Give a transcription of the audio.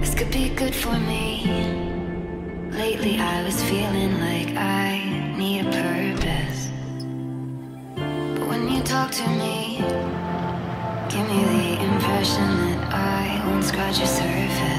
This could be good for me. Lately, I was feeling like I need a purpose. But when you talk to me, give me the impression that I won't scratch your surface.